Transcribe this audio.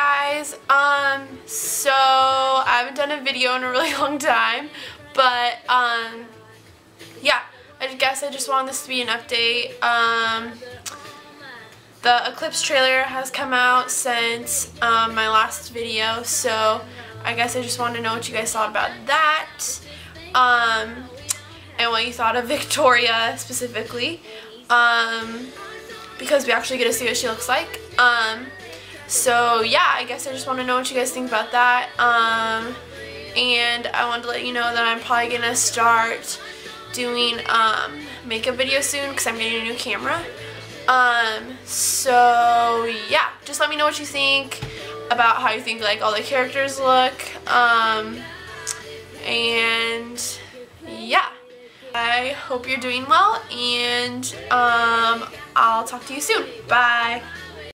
guys, um, so I haven't done a video in a really long time, but, um, yeah, I guess I just wanted this to be an update. Um, the Eclipse trailer has come out since um, my last video, so I guess I just wanted to know what you guys thought about that, um, and what you thought of Victoria specifically, um, because we actually get to see what she looks like. Um, so yeah, I guess I just want to know what you guys think about that. Um, and I wanted to let you know that I'm probably going to start doing um, makeup videos soon because I'm getting a new camera. Um, so yeah, just let me know what you think about how you think like all the characters look. Um, and yeah, I hope you're doing well and um, I'll talk to you soon. Bye.